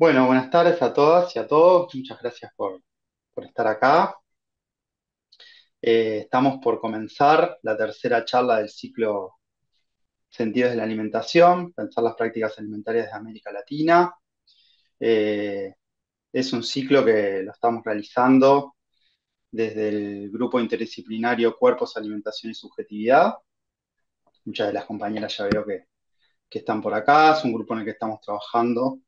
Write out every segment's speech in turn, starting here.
Bueno, buenas tardes a todas y a todos. Muchas gracias por, por estar acá. Eh, estamos por comenzar la tercera charla del ciclo Sentidos de la Alimentación, pensar las prácticas alimentarias de América Latina. Eh, es un ciclo que lo estamos realizando desde el grupo interdisciplinario Cuerpos, Alimentación y Subjetividad. Muchas de las compañeras ya veo que, que están por acá. Es un grupo en el que estamos trabajando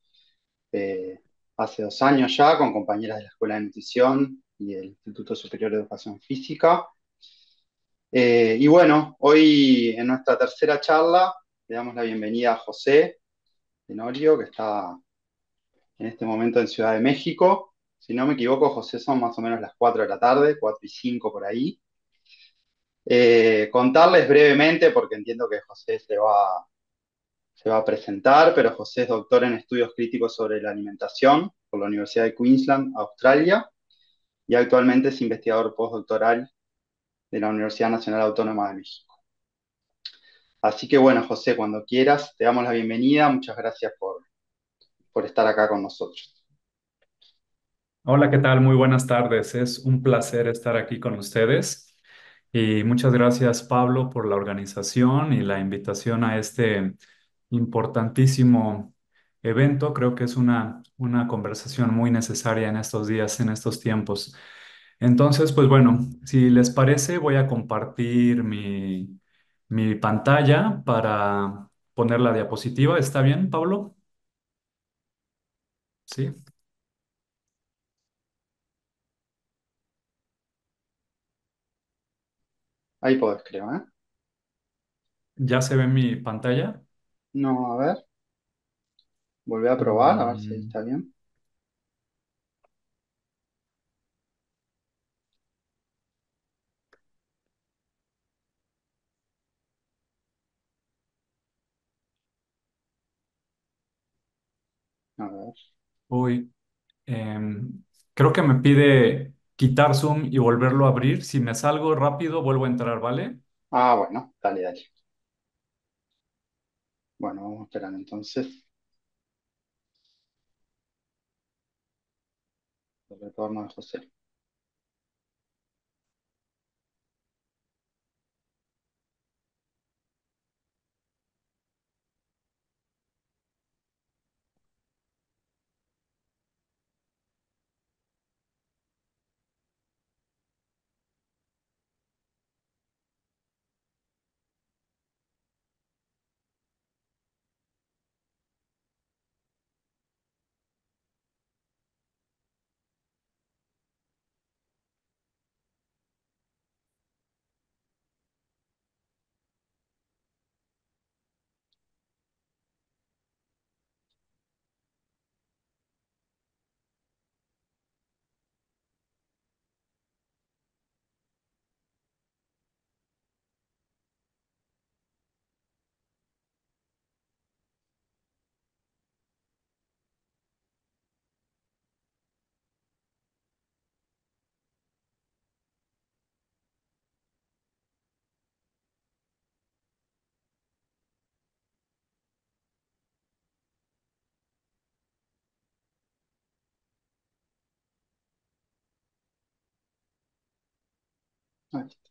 eh, hace dos años ya con compañeras de la Escuela de Nutrición y el Instituto Superior de Educación Física. Eh, y bueno, hoy en nuestra tercera charla le damos la bienvenida a José Tenorio, que está en este momento en Ciudad de México. Si no me equivoco, José, son más o menos las 4 de la tarde, 4 y 5 por ahí. Eh, contarles brevemente, porque entiendo que José se va, se va a presentar, pero José es doctor en estudios críticos sobre la alimentación por la Universidad de Queensland, Australia, y actualmente es investigador postdoctoral de la Universidad Nacional Autónoma de México. Así que bueno, José, cuando quieras, te damos la bienvenida. Muchas gracias por, por estar acá con nosotros. Hola, ¿qué tal? Muy buenas tardes. Es un placer estar aquí con ustedes. Y muchas gracias, Pablo, por la organización y la invitación a este importantísimo evento. Creo que es una, una conversación muy necesaria en estos días, en estos tiempos. Entonces, pues bueno, si les parece, voy a compartir mi, mi pantalla para poner la diapositiva. ¿Está bien, Pablo? Sí. Ahí podés, creo, ¿eh? ¿Ya se ve mi pantalla? No, a ver, volví a probar, a ver si Mm, está bien. A ver. Uy, em, creo que me pide quitar Zoom y volverlo a abrir. Si me salgo rápido, vuelvo a entrar, ¿vale? Ah, bueno, dale, dale. Bueno, vamos a esperar entonces el retorno de José. Ahí está.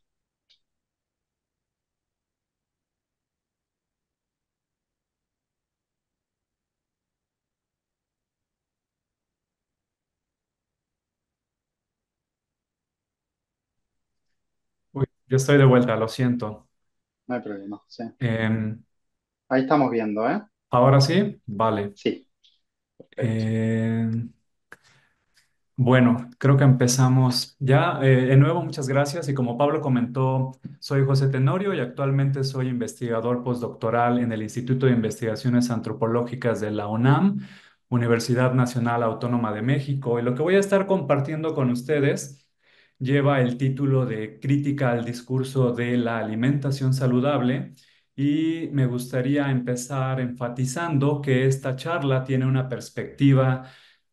Uy, yo estoy de vuelta, lo siento. No hay problema, José. Em, Ahí estamos viendo, ¿eh? ¿ahora sí? Vale. Sí, perfecto. Em, Bueno, creo que empezamos ya. Eh, de nuevo, muchas gracias. Y como Pablo comentó, soy José Tenorio y actualmente soy investigador postdoctoral en el Instituto de Investigaciones Antropológicas de la UNAM, Universidad Nacional Autónoma de México. Y lo que voy a estar compartiendo con ustedes lleva el título de Crítica al discurso de la alimentación saludable. Y me gustaría empezar enfatizando que esta charla tiene una perspectiva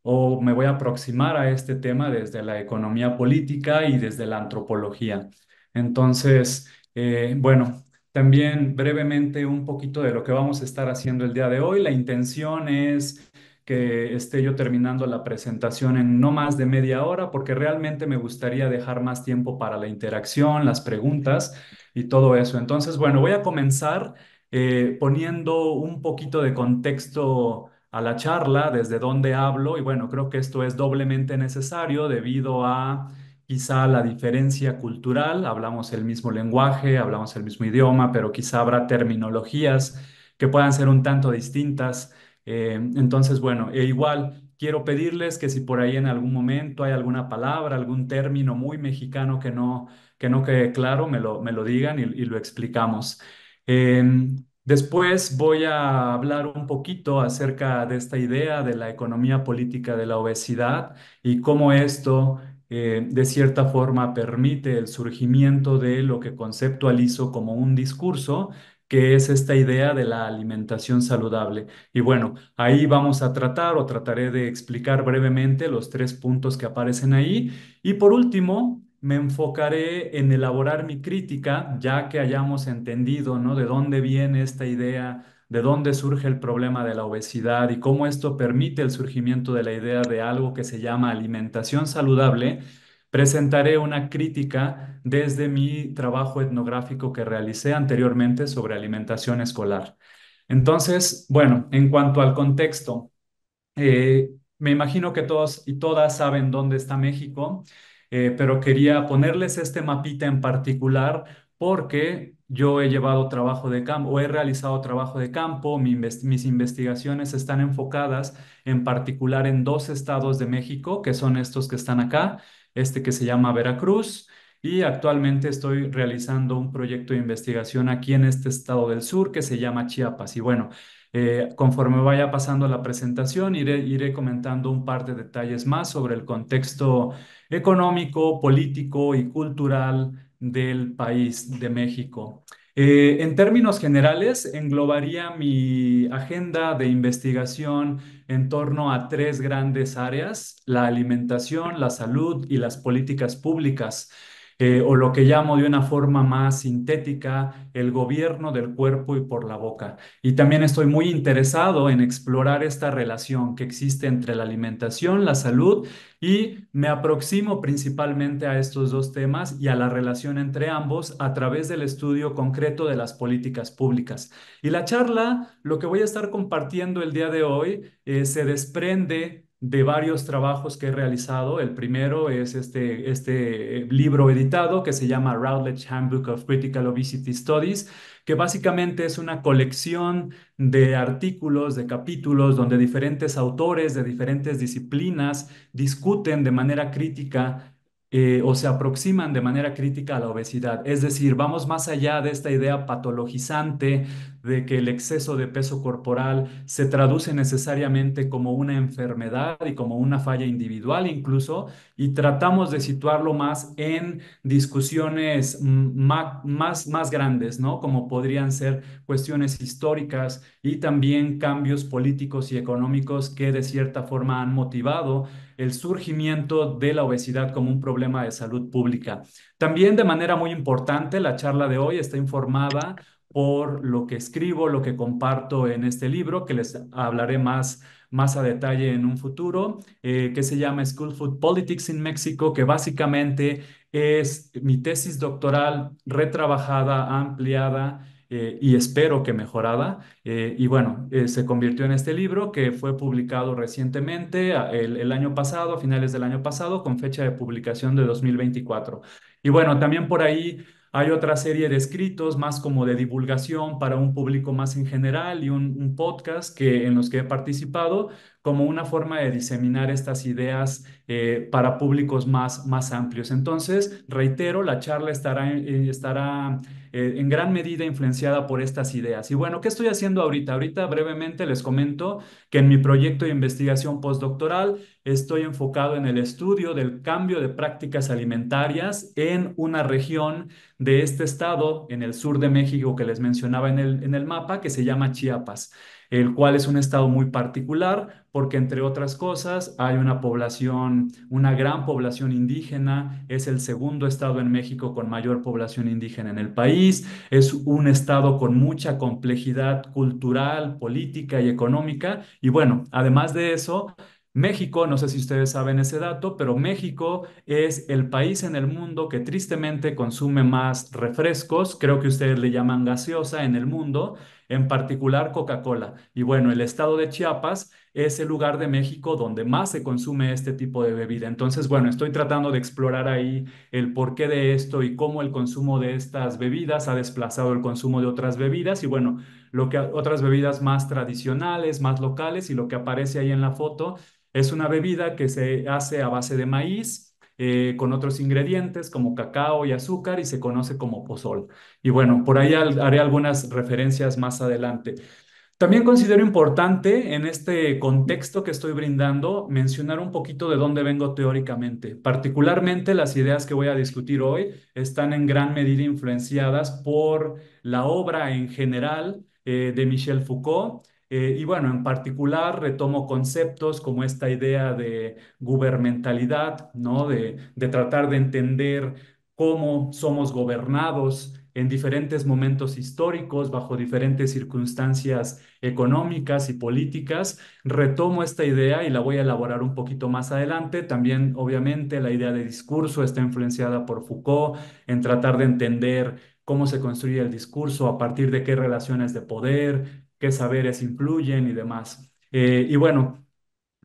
o me voy a aproximar a este tema desde la economía política y desde la antropología. Entonces, eh, bueno, también brevemente un poquito de lo que vamos a estar haciendo el día de hoy. La intención es que esté yo terminando la presentación en no más de media hora, porque realmente me gustaría dejar más tiempo para la interacción, las preguntas y todo eso. Entonces, bueno, voy a comenzar eh, poniendo un poquito de contexto a la charla, desde dónde hablo, y bueno, creo que esto es doblemente necesario debido a quizá la diferencia cultural, hablamos el mismo lenguaje, hablamos el mismo idioma, pero quizá habrá terminologías que puedan ser un tanto distintas. Eh, entonces, bueno, e igual quiero pedirles que si por ahí en algún momento hay alguna palabra, algún término muy mexicano que no, que no quede claro, me lo, me lo digan y, lo explicamos. Em, después voy a hablar un poquito acerca de esta idea de la economía política de la obesidad y cómo esto eh, de cierta forma permite el surgimiento de lo que conceptualizo como un discurso, que es esta idea de la alimentación saludable. Y bueno, ahí vamos a tratar o trataré de explicar brevemente los tres puntos que aparecen ahí. Y por último, me enfocaré en elaborar mi crítica, ya que hayamos entendido, ¿no? De dónde viene esta idea, de dónde surge el problema de la obesidad y cómo esto permite el surgimiento de la idea de algo que se llama alimentación saludable. Presentaré una crítica desde mi trabajo etnográfico que realicé anteriormente sobre alimentación escolar. Entonces, bueno, en cuanto al contexto, eh, me imagino que todos y todas saben dónde está México. Eh, pero quería ponerles este mapita en particular porque yo he llevado trabajo de campo o he realizado trabajo de campo, mis investigaciones están enfocadas en particular en dos estados de México, que son estos que están acá, este que se llama Veracruz, y actualmente estoy realizando un proyecto de investigación aquí en este estado del sur que se llama Chiapas. Y bueno, eh, conforme vaya pasando la presentación, iré, comentando un par de detalles más sobre el contexto económico, político y cultural del país de México. Eh, en términos generales, englobaría mi agenda de investigación en torno a tres grandes áreas, la alimentación, la salud y las políticas públicas. Eh, o lo que llamo de una forma más sintética, el gobierno del cuerpo y por la boca. Y también estoy muy interesado en explorar esta relación que existe entre la alimentación, la salud, y me aproximo principalmente a estos dos temas y a la relación entre ambos a través del estudio concreto de las políticas públicas. Y la charla, lo que voy a estar compartiendo el día de hoy, eh, se desprende de varios trabajos que he realizado. El primero es este, este eh, libro editado que se llama Routledge Handbook of Critical Obesity Studies, que básicamente es una colección de artículos, de capítulos, donde diferentes autores de diferentes disciplinas discuten de manera crítica eh, o se aproximan de manera crítica a la obesidad. Es decir, vamos más allá de esta idea patologizante de que el exceso de peso corporal se traduce necesariamente como una enfermedad y como una falla individual incluso, y tratamos de situarlo más en discusiones más, más, grandes, ¿no? Como podrían ser cuestiones históricas y también cambios políticos y económicos que de cierta forma han motivado el surgimiento de la obesidad como un problema de salud pública. También de manera muy importante, la charla de hoy está informada por lo que escribo, lo que comparto en este libro, que les hablaré más, más a detalle en un futuro, eh, que se llama School Food Politics in Mexico, que básicamente es mi tesis doctoral retrabajada, ampliada eh, y espero que mejorada. Eh, y bueno, se convirtió en este libro que fue publicado recientemente, el, el, año pasado, a finales del año pasado, con fecha de publicación de 2024. Y bueno, también por ahí hay otra serie de escritos más como de divulgación para un público más en general y un, podcast que, en los que he participado como una forma de diseminar estas ideas eh, para públicos más, más amplios. Entonces, reitero, la charla estará, eh, estará eh, en gran medida influenciada por estas ideas. Y bueno, ¿qué estoy haciendo ahorita? Ahorita brevemente les comento que en mi proyecto de investigación postdoctoral estoy enfocado en el estudio del cambio de prácticas alimentarias en una región de este estado, en el sur de México que les mencionaba en el, en el mapa, que se llama Chiapas. el cual es un estado muy particular porque entre otras cosas hay una población, una gran población indígena, es el segundo estado en México con mayor población indígena en el país, es un estado con mucha complejidad cultural, política y económica y bueno, además de eso, México, no sé si ustedes saben ese dato, pero México es el país en el mundo que tristemente consume más refrescos, creo que ustedes le llaman gaseosa en el mundo, en particular Coca-Cola. Y bueno, el estado de Chiapas es el lugar de México donde más se consume este tipo de bebida. Entonces, bueno, estoy tratando de explorar ahí el porqué de esto y cómo el consumo de estas bebidas ha desplazado el consumo de otras bebidas y bueno, lo que otras bebidas más tradicionales, más locales y lo que aparece ahí en la foto es una bebida que se hace a base de maíz, eh, con otros ingredientes como cacao y azúcar y se conoce como pozol. Y bueno, por ahí haré algunas referencias más adelante. También considero importante en este contexto que estoy brindando mencionar un poquito de dónde vengo teóricamente. Particularmente las ideas que voy a discutir hoy están en gran medida influenciadas por la obra en general eh, de Michel Foucault eh, y bueno, en particular retomo conceptos como esta idea de gubernamentalidad, ¿no? De, de tratar de entender cómo somos gobernados en diferentes momentos históricos, bajo diferentes circunstancias económicas y políticas. Retomo esta idea y la voy a elaborar un poquito más adelante. También, obviamente, la idea de discurso está influenciada por Foucault en tratar de entender cómo se construye el discurso, a partir de qué relaciones de poder, qué saberes influyen y demás. Eh, y bueno,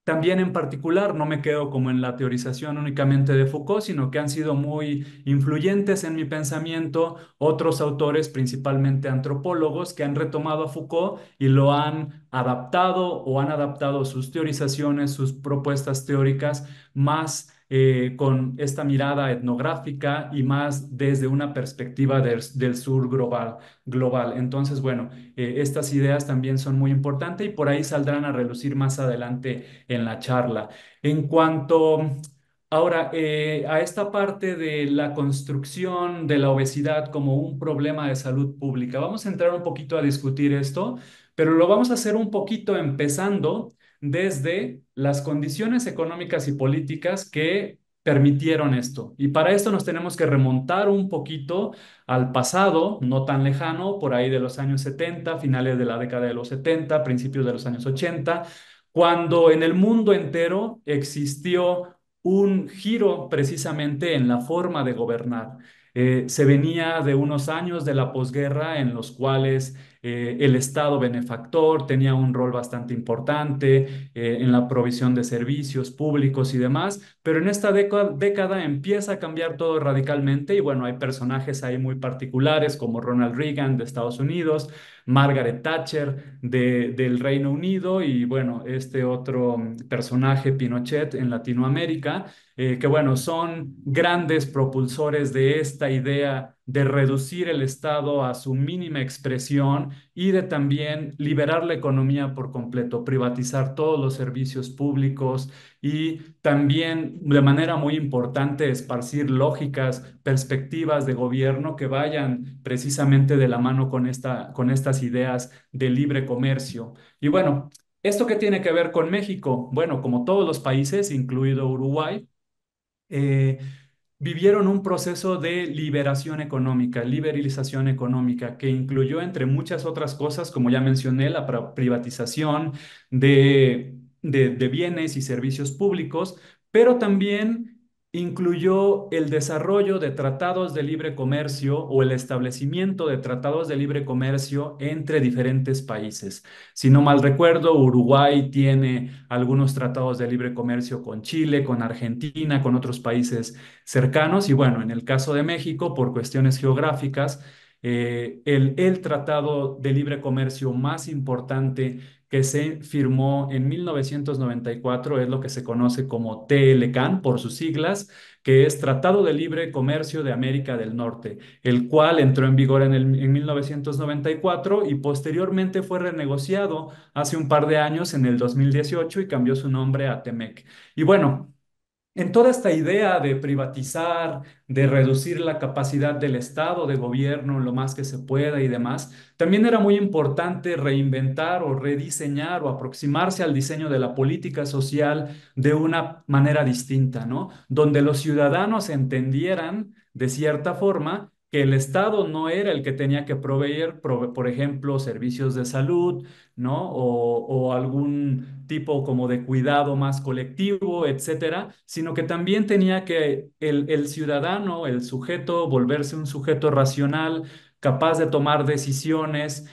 también en particular no me quedo como en la teorización únicamente de Foucault, sino que han sido muy influyentes en mi pensamiento otros autores, principalmente antropólogos, que han retomado a Foucault y lo han adaptado o han adaptado sus teorizaciones, sus propuestas teóricas más eh, con esta mirada etnográfica y más desde una perspectiva del, sur global, global. Entonces, bueno, eh, estas ideas también son muy importantes y por ahí saldrán a relucir más adelante en la charla. En cuanto ahora eh, a esta parte de la construcción de la obesidad como un problema de salud pública, vamos a entrar un poquito a discutir esto, pero lo vamos a hacer un poquito empezando desde las condiciones económicas y políticas que permitieron esto. Y para esto nos tenemos que remontar un poquito al pasado, no tan lejano, por ahí de los años 70, finales de la década de los 70, principios de los años 80, cuando en el mundo entero existió un giro precisamente en la forma de gobernar. Eh, se venía de unos años de la posguerra en los cuales eh, el Estado benefactor tenía un rol bastante importante eh, en la provisión de servicios públicos y demás, pero en esta década, empieza a cambiar todo radicalmente y bueno, hay personajes ahí muy particulares como Ronald Reagan de Estados Unidos, Margaret Thatcher del Reino Unido y bueno, este otro personaje, Pinochet, en Latinoamérica, eh, que bueno, son grandes propulsores de esta idea de reducir el Estado a su mínima expresión y de también liberar la economía por completo, privatizar todos los servicios públicos y también de manera muy importante esparcir lógicas, perspectivas de gobierno que vayan precisamente de la mano con, esta, con estas ideas de libre comercio. Y bueno, ¿esto qué tiene que ver con México? Bueno, como todos los países, incluido Uruguay, eh, vivieron un proceso de liberación económica, liberalización económica, que incluyó, entre muchas otras cosas, como ya mencioné, la privatización de, de, bienes y servicios públicos, pero también incluyó el desarrollo de tratados de libre comercio o el establecimiento de tratados de libre comercio entre diferentes países. Si no mal recuerdo, Uruguay tiene algunos tratados de libre comercio con Chile, con Argentina, con otros países cercanos y bueno, en el caso de México, por cuestiones geográficas, eh, el, el tratado de libre comercio más importante que se firmó en 1994, es lo que se conoce como TLCAN por sus siglas, que es Tratado de Libre Comercio de América del Norte, el cual entró en vigor en, el, en 1994 y posteriormente fue renegociado hace un par de años, en el 2018, y cambió su nombre a TEMEC. Y bueno, en toda esta idea de privatizar, de reducir la capacidad del Estado, de gobierno, lo más que se pueda y demás, también era muy importante reinventar o rediseñar o aproximarse al diseño de la política social de una manera distinta, ¿no? Donde los ciudadanos entendieran de cierta forma que el Estado no era el que tenía que proveer, prove- por ejemplo, servicios de salud, ¿no? O, algún tipo como de cuidado más colectivo, etcétera, sino que también tenía que el, el ciudadano, el sujeto, volverse un sujeto racional, capaz de tomar decisiones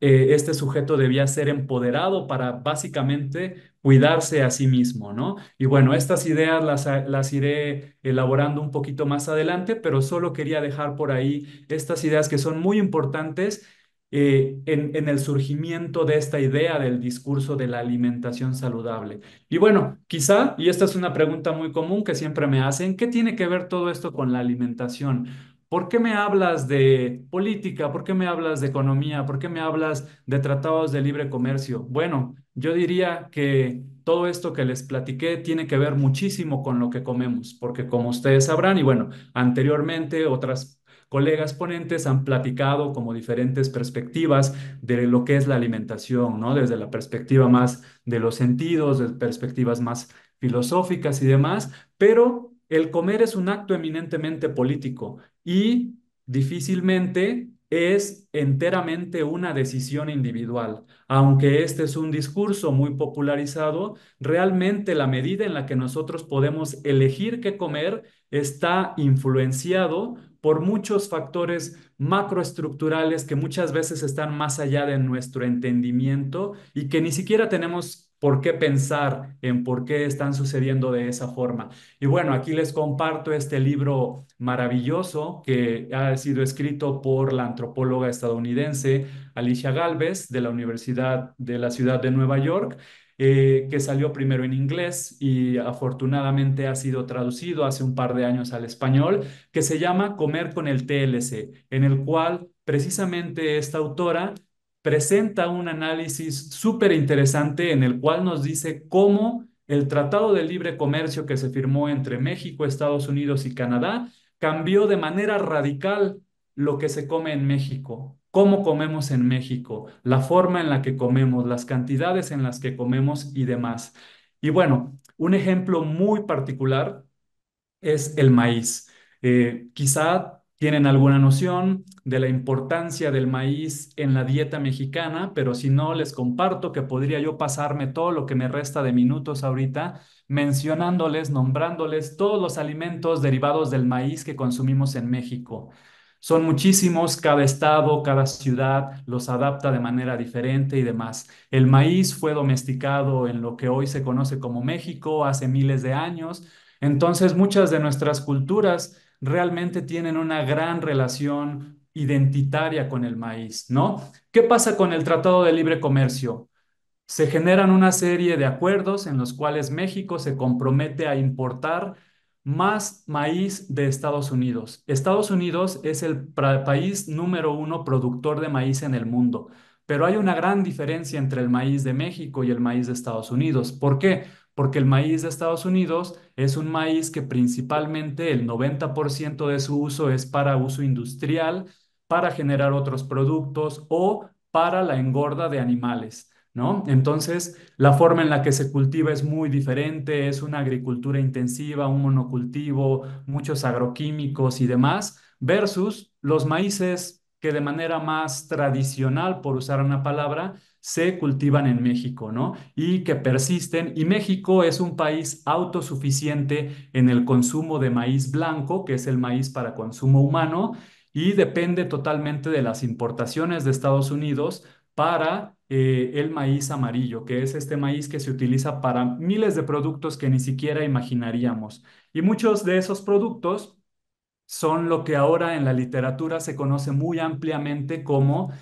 eh, este sujeto debía ser empoderado para básicamente cuidarse a sí mismo, ¿no? Y bueno, estas ideas las, las iré elaborando un poquito más adelante, pero solo quería dejar por ahí estas ideas que son muy importantes eh, en, en el surgimiento de esta idea del discurso de la alimentación saludable. Y bueno, quizá, y esta es una pregunta muy común que siempre me hacen, ¿qué tiene que ver todo esto con la alimentación? ¿Por qué me hablas de política? ¿Por qué me hablas de economía? ¿Por qué me hablas de tratados de libre comercio? Bueno, yo diría que todo esto que les platiqué tiene que ver muchísimo con lo que comemos, porque como ustedes sabrán, y bueno, anteriormente otras colegas ponentes han platicado como diferentes perspectivas de lo que es la alimentación, ¿no? Desde la perspectiva más de los sentidos, de perspectivas más filosóficas y demás, pero el comer es un acto eminentemente político y difícilmente es enteramente una decisión individual. Aunque este es un discurso muy popularizado, realmente la medida en la que nosotros podemos elegir qué comer está influenciado por muchos factores macroestructurales que muchas veces están más allá de nuestro entendimiento y que ni siquiera tenemos por qué pensar en por qué están sucediendo de esa forma. Y bueno, aquí les comparto este libro maravilloso que ha sido escrito por la antropóloga estadounidense Alicia Galvez de la Universidad de la Ciudad de Nueva York, eh, que salió primero en inglés y afortunadamente ha sido traducido hace un par de años al español, que se llama Comer con el TLC, en el cual precisamente esta autora presenta un análisis súper interesante en el cual nos dice cómo el Tratado de Libre Comercio que se firmó entre México, Estados Unidos y Canadá cambió de manera radical lo que se come en México, cómo comemos en México, la forma en la que comemos, las cantidades en las que comemos y demás. Y bueno, un ejemplo muy particular es el maíz. Eh, quizá tienen alguna noción de la importancia del maíz en la dieta mexicana, pero si no, les comparto que podría yo pasarme todo lo que me resta de minutos ahorita mencionándoles, nombrándoles todos los alimentos derivados del maíz que consumimos en México. Son muchísimos, cada estado, cada ciudad los adapta de manera diferente y demás. El maíz fue domesticado en lo que hoy se conoce como México hace miles de años entonces, muchas de nuestras culturas realmente tienen una gran relación identitaria con el maíz, ¿no? ¿Qué pasa con el Tratado de Libre Comercio? Se generan una serie de acuerdos en los cuales México se compromete a importar más maíz de Estados Unidos. Estados Unidos es el país número uno productor de maíz en el mundo, pero hay una gran diferencia entre el maíz de México y el maíz de Estados Unidos. ¿Por qué? Porque el maíz de Estados Unidos es un maíz que principalmente el 90% de su uso es para uso industrial, para generar otros productos o para la engorda de animales. ¿no? Entonces, la forma en la que se cultiva es muy diferente, es una agricultura intensiva, un monocultivo, muchos agroquímicos y demás, versus los maíces que de manera más tradicional, por usar una palabra, se cultivan en México, ¿no? Y que persisten. Y México es un país autosuficiente en el consumo de maíz blanco, que es el maíz para consumo humano, y depende totalmente de las importaciones de Estados Unidos para eh, el maíz amarillo, que es este maíz que se utiliza para miles de productos que ni siquiera imaginaríamos. Y muchos de esos productos son lo que ahora en la literatura se conoce muy ampliamente como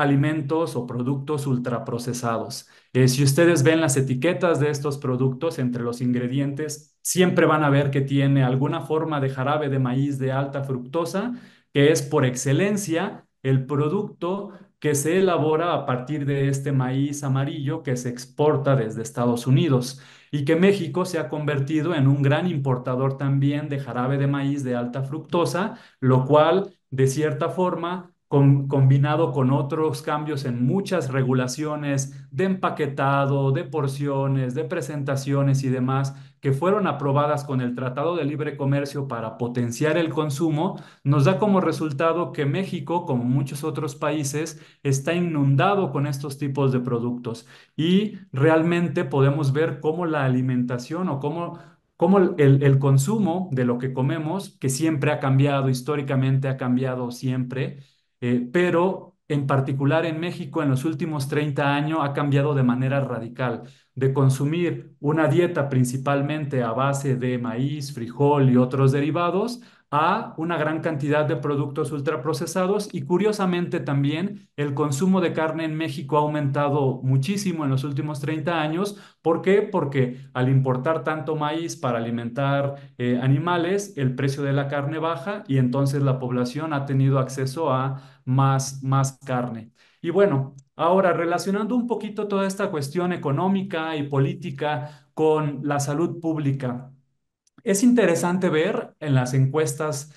alimentos o productos ultraprocesados. Eh, si ustedes ven las etiquetas de estos productos entre los ingredientes, siempre van a ver que tiene alguna forma de jarabe de maíz de alta fructosa, que es por excelencia el producto que se elabora a partir de este maíz amarillo que se exporta desde Estados Unidos. y que México se ha convertido en un gran importador también de jarabe de maíz de alta fructosa, lo cual, de cierta forma, combinado con otros cambios en muchas regulaciones de empaquetado, de porciones, de presentaciones y demás, que fueron aprobadas con el Tratado de Libre Comercio para potenciar el consumo, nos da como resultado que México, como muchos otros países, está inundado con estos tipos de productos. Y realmente podemos ver cómo la alimentación o cómo, cómo el, el consumo de lo que comemos, que siempre ha cambiado, históricamente ha cambiado siempre, eh, pero en particular en México en los últimos 30 años ha cambiado de manera radical, de consumir una dieta principalmente a base de maíz, frijol y otros derivados, a una gran cantidad de productos ultraprocesados y curiosamente también el consumo de carne en México ha aumentado muchísimo en los últimos 30 años. ¿Por qué? Porque al importar tanto maíz para alimentar eh, animales, el precio de la carne baja y entonces la población ha tenido acceso a más, más carne. Y bueno, ahora relacionando un poquito toda esta cuestión económica y política con la salud pública. Es interesante ver en las encuestas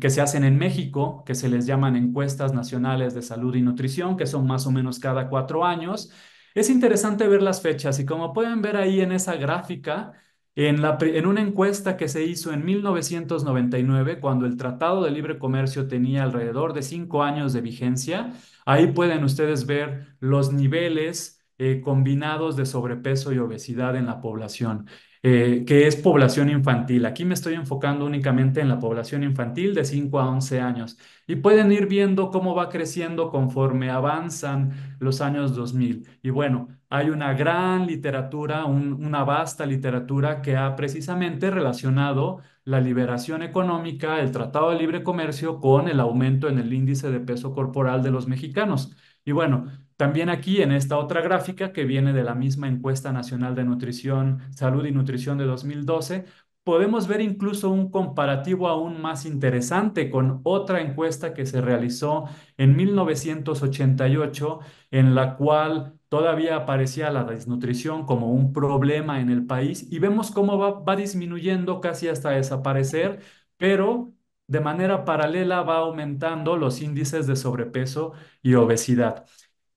que se hacen en México, que se les llaman encuestas nacionales de salud y nutrición, que son más o menos cada cuatro años. Es interesante ver las fechas y como pueden ver ahí en esa gráfica, en, una encuesta que se hizo en 1999, cuando el Tratado de Libre Comercio tenía alrededor de cinco años de vigencia, ahí pueden ustedes ver los niveles eh, combinados de sobrepeso y obesidad en la población eh, que es población infantil. Aquí me estoy enfocando únicamente en la población infantil de 5 a 11 años y pueden ir viendo cómo va creciendo conforme avanzan los años 2000. Y bueno, hay una gran literatura, un- una vasta literatura que ha precisamente relacionado la liberación económica, el Tratado de Libre Comercio con el aumento en el índice de peso corporal de los mexicanos. Y bueno, también aquí en esta otra gráfica que viene de la misma encuesta nacional de nutrición, salud y nutrición de 2012, podemos ver incluso un comparativo aún más interesante con otra encuesta que se realizó en 1988, en la cual todavía aparecía la desnutrición como un problema en el país y vemos cómo va, disminuyendo casi hasta desaparecer, pero de manera paralela va aumentando los índices de sobrepeso y obesidad.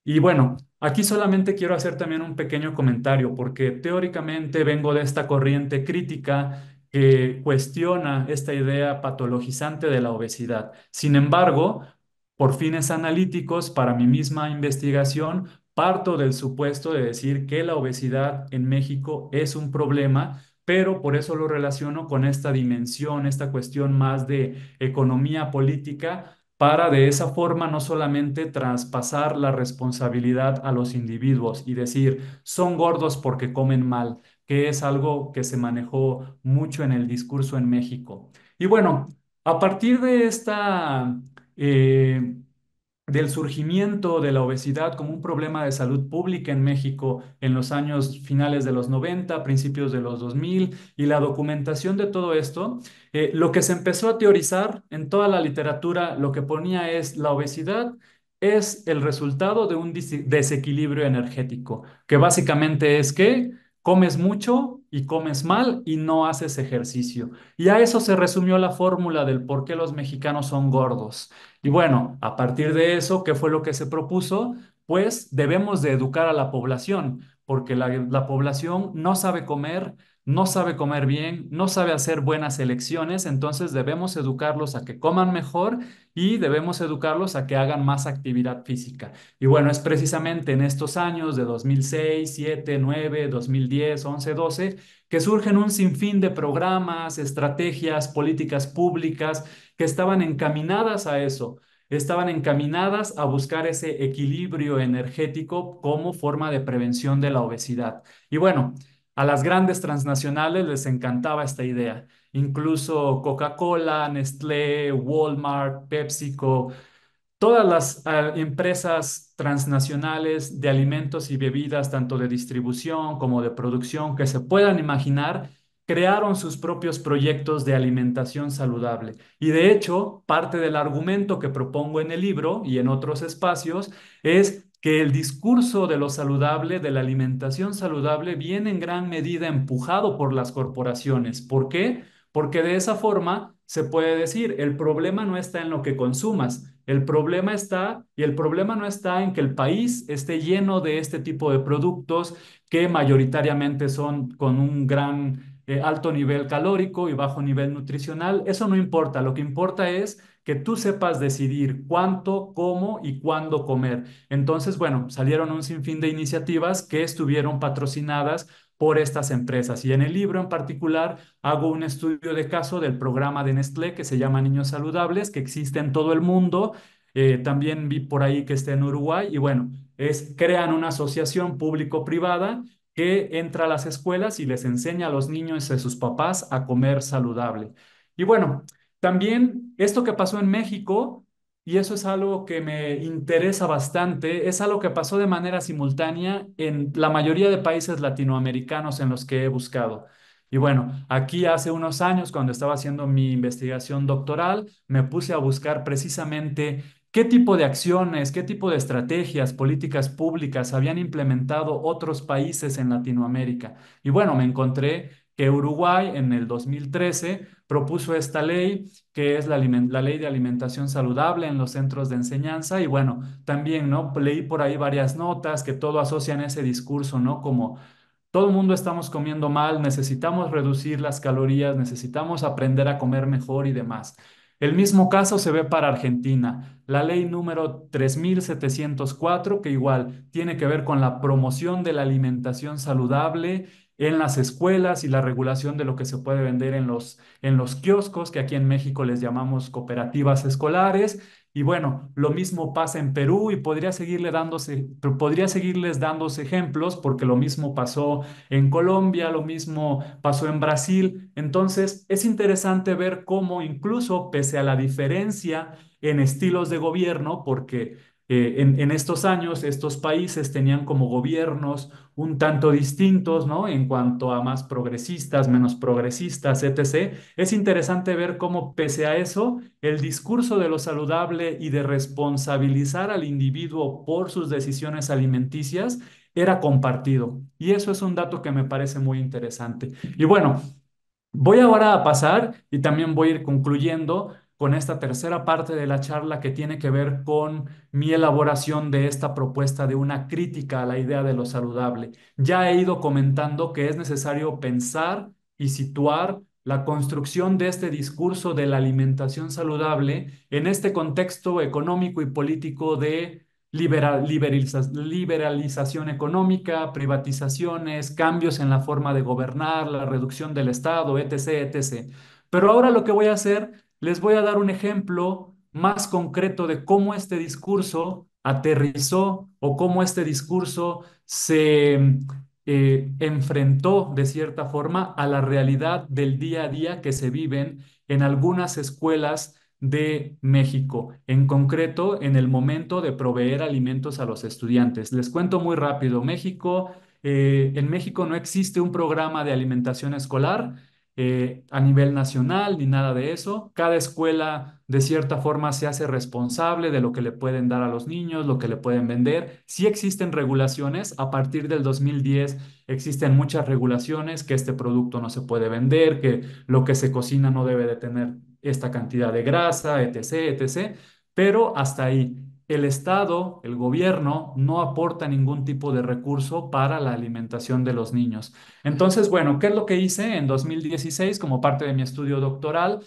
Y bueno, aquí solamente quiero hacer también un pequeño comentario, porque teóricamente vengo de esta corriente crítica que cuestiona esta idea patologizante de la obesidad. Sin embargo, por fines analíticos, para mi misma investigación, parto del supuesto de decir que la obesidad en México es un problema, pero por eso lo relaciono con esta dimensión, esta cuestión más de economía política para de esa forma no solamente traspasar la responsabilidad a los individuos y decir, son gordos porque comen mal, que es algo que se manejó mucho en el discurso en México. Y bueno, a partir de esta... eh, del surgimiento de la obesidad como un problema de salud pública en México en los años finales de los 90, principios de los 2000 y la documentación de todo esto, eh, lo que se empezó a teorizar en toda la literatura, lo que ponía es la obesidad es el resultado de un desequilibrio energético, que básicamente es que comes mucho y comes mal y no haces ejercicio. Y a eso se resumió la fórmula del por qué los mexicanos son gordos. Y bueno, a partir de eso, ¿qué fue lo que se propuso? Pues debemos de educar a la población, porque la, la población no sabe comer, no sabe comer bien, no sabe hacer buenas elecciones, entonces debemos educarlos a que coman mejor y debemos educarlos a que hagan más actividad física. Y bueno, es precisamente en estos años de 2006, 7, 9, 2010, 11, 12, que surgen un sinfín de programas, estrategias, políticas públicas que estaban encaminadas a eso, estaban encaminadas a buscar ese equilibrio energético como forma de prevención de la obesidad. Y bueno, a las grandes transnacionales les encantaba esta idea. Incluso Coca-Cola, Nestlé, Walmart, PepsiCo, Todas las ah, empresas transnacionales de alimentos y bebidas, tanto de distribución como de producción, que se puedan imaginar, crearon sus propios proyectos de alimentación saludable. Y de hecho, parte del argumento que propongo en el libro y en otros espacios es que el discurso de lo saludable, de la alimentación saludable, viene en gran medida empujado por las corporaciones. ¿Por qué? Porque de esa forma se puede decir, el problema no está en lo que consumas, el problema está, y el problema no está en que el país esté lleno de este tipo de productos que mayoritariamente son con un gran eh, alto nivel calórico y bajo nivel nutricional. Eso no importa, lo que importa es que tú sepas decidir cuánto, cómo y cuándo comer. Entonces, bueno, salieron un sinfín de iniciativas que estuvieron patrocinadas por estas empresas. Y en el libro en particular hago un estudio de caso del programa de Nestlé que se llama Niños Saludables, que existe en todo el mundo. Eh, también vi por ahí que está en Uruguay y bueno, es, crean una asociación público-privada que entra a las escuelas y les enseña a los niños y a sus papás a comer saludable. Y bueno, también esto que pasó en México, y eso es algo que me interesa bastante, es algo que pasó de manera simultánea en la mayoría de países latinoamericanos en los que he buscado. Y bueno, aquí hace unos años, cuando estaba haciendo mi investigación doctoral, me puse a buscar precisamente qué tipo de acciones, qué tipo de estrategias, políticas públicas habían implementado otros países en Latinoamérica. Y bueno, me encontré que Uruguay en el 2013 propuso esta ley, que es la, ley de alimentación saludable en los centros de enseñanza. Y bueno, también, ¿no? Leí por ahí varias notas que todo asocian ese discurso, ¿no? Como todo el mundo estamos comiendo mal, necesitamos reducir las calorías, necesitamos aprender a comer mejor y demás. El mismo caso se ve para Argentina. La ley número 3704, que igual tiene que ver con la promoción de la alimentación saludable en las escuelas y la regulación de lo que se puede vender en los, en los kioscos, que aquí en México les llamamos cooperativas escolares. Y bueno, lo mismo pasa en Perú y podría, seguirle dándose, podría seguirles dándose ejemplos porque lo mismo pasó en Colombia, lo mismo pasó en Brasil. Entonces, es interesante ver cómo incluso pese a la diferencia en estilos de gobierno, porque eh, en, estos años estos países tenían como gobiernos un tanto distintos, ¿no? En cuanto a más progresistas, menos progresistas, etc. Es interesante ver cómo pese a eso, el discurso de lo saludable y de responsabilizar al individuo por sus decisiones alimenticias era compartido. Y eso es un dato que me parece muy interesante. Y bueno, voy ahora a pasar y también voy a ir concluyendo con esta tercera parte de la charla que tiene que ver con mi elaboración de esta propuesta de una crítica a la idea de lo saludable. Ya he ido comentando que es necesario pensar y situar la construcción de este discurso de la alimentación saludable en este contexto económico y político de liberalización económica, privatizaciones, cambios en la forma de gobernar, la reducción del Estado, etc., etc. Pero ahora lo que voy a hacer les voy a dar un ejemplo más concreto de cómo este discurso aterrizó o cómo este discurso se eh, enfrentó de cierta forma a la realidad del día a día que se viven en algunas escuelas de México, en concreto en el momento de proveer alimentos a los estudiantes. Les cuento muy rápido, México, eh, en México no existe un programa de alimentación escolar, eh, a nivel nacional ni nada de eso. Cada escuela de cierta forma se hace responsable de lo que le pueden dar a los niños, lo que le pueden vender. Sí existen regulaciones. A partir del 2010 existen muchas regulaciones que este producto no se puede vender, que lo que se cocina no debe de tener esta cantidad de grasa, etc., etc. Pero hasta ahí el Estado, el gobierno, no aporta ningún tipo de recurso para la alimentación de los niños. Entonces, bueno, ¿qué es lo que hice en 2016 como parte de mi estudio doctoral?